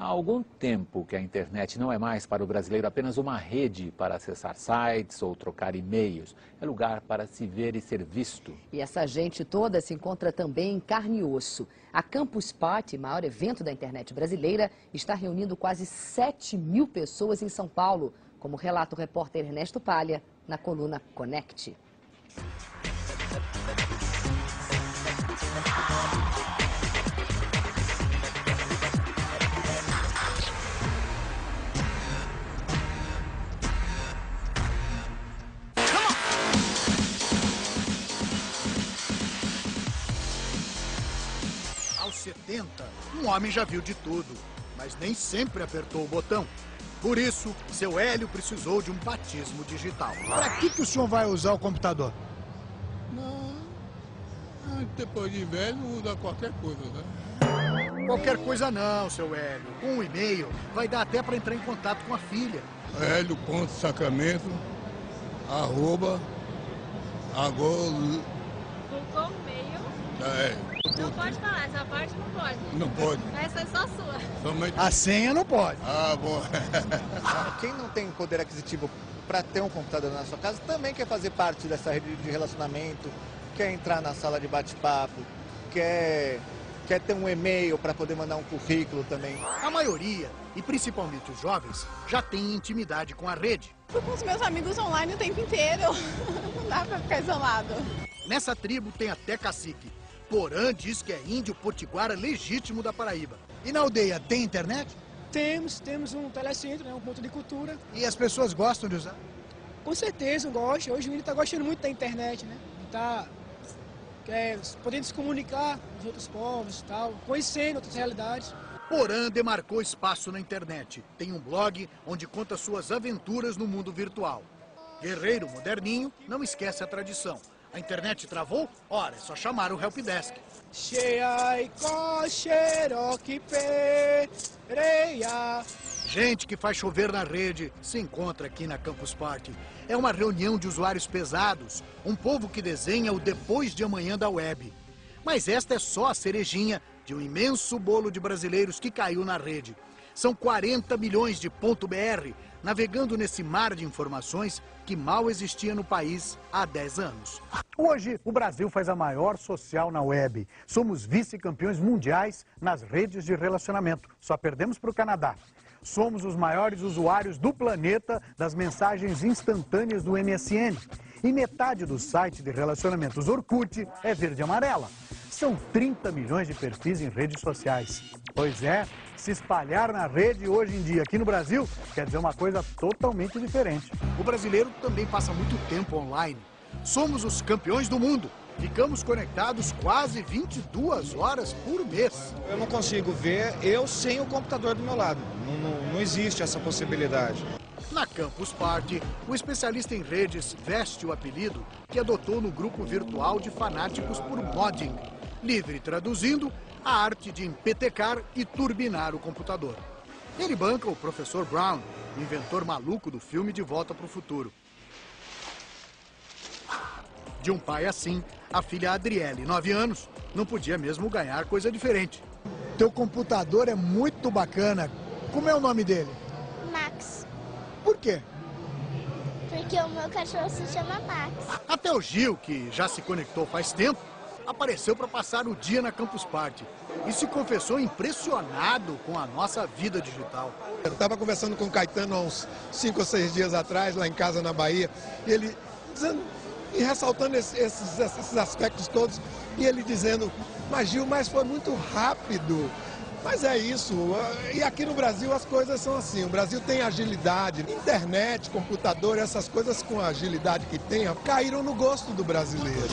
Há algum tempo que a internet não é mais para o brasileiro apenas uma rede para acessar sites ou trocar e-mails. É lugar para se ver e ser visto. E essa gente toda se encontra também em carne e osso. A Campus Party, maior evento da internet brasileira, está reunindo quase 7 mil pessoas em São Paulo, como relata o repórter Ernesto Palha na coluna Connect. 70, um homem já viu de tudo, mas nem sempre apertou o botão. Por isso, seu Hélio precisou de um batismo digital. Para que, que o senhor vai usar o computador? Não, ah, depois de velho usa qualquer coisa, né? Qualquer coisa não, seu Hélio. Com um e-mail, vai dar até para entrar em contato com a filha. Hélio.sacramento, arroba, agora, Colocou o meio. é, Não pode falar, essa parte não pode. não pode, Essa é só sua. somente... A senha não pode. Ah, bom, Quem não tem poder aquisitivo para ter um computador na sua casa também quer fazer parte dessa rede de relacionamento, quer entrar na sala de bate-papo, quer, quer ter um e-mail para poder mandar um currículo também. A maioria, e principalmente os jovens, já tem intimidade com a rede. Fico com os meus amigos online o tempo inteiro. Não dá pra ficar isolado. Nessa tribo tem até cacique. Porã diz que é índio potiguara legítimo da Paraíba. E na aldeia tem internet? Temos, temos um telecentro, né, um ponto de cultura. E as pessoas gostam de usar? Com certeza gosta. Hoje o índio está gostando muito da internet, né? Está é, podendo se comunicar com os outros povos e tal, conhecendo outras realidades. Porã demarcou espaço na internet. Tem um blog onde conta suas aventuras no mundo virtual. Guerreiro moderninho não esquece a tradição. A internet travou? Ora, é só chamar o helpdesk. Cheia Cherokee Pereia. Gente que faz chover na rede se encontra aqui na Campus Party. É uma reunião de usuários pesados, um povo que desenha o depois de amanhã da web. Mas esta é só a cerejinha de um imenso bolo de brasileiros que caiu na rede. São 40 milhões de ponto .br navegando nesse mar de informações que mal existia no país há 10 anos. Hoje, o Brasil faz a maior social na web. Somos vice-campeões mundiais nas redes de relacionamento. Só perdemos para o Canadá. Somos os maiores usuários do planeta das mensagens instantâneas do MSN. E metade do site de relacionamentos Orkut é verde e amarela. São 30 milhões de perfis em redes sociais. Pois é, se espalhar na rede hoje em dia aqui no Brasil quer dizer uma coisa totalmente diferente. O brasileiro também passa muito tempo online. Somos os campeões do mundo. Ficamos conectados quase 22 horas por mês. Eu não consigo ver eu sem o computador do meu lado. Não, não, não existe essa possibilidade. Na Campus Party, o especialista em redes veste o apelido que adotou no grupo virtual de fanáticos por modding. Livre traduzindo, a arte de empetecar e turbinar o computador. Ele banca o professor Brown, inventor maluco do filme De Volta para o Futuro. De um pai assim, a filha Adriele, 9 anos, não podia mesmo ganhar coisa diferente. Teu computador é muito bacana. Como é o nome dele? Por quê? porque o meu cachorro se chama Max. Até o Gil, que já se conectou faz tempo, apareceu para passar o dia na Campus Party e se confessou impressionado com a nossa vida digital. Eu estava conversando com o Caetano há uns cinco ou seis dias atrás, lá em casa na Bahia, e ele dizendo, e ressaltando esses, esses, esses aspectos todos, e ele dizendo, mas Gil, mas foi muito rápido. Mas é isso, e aqui no Brasil as coisas são assim, o Brasil tem agilidade, internet, computador, essas coisas com a agilidade que tem, caíram no gosto do brasileiro.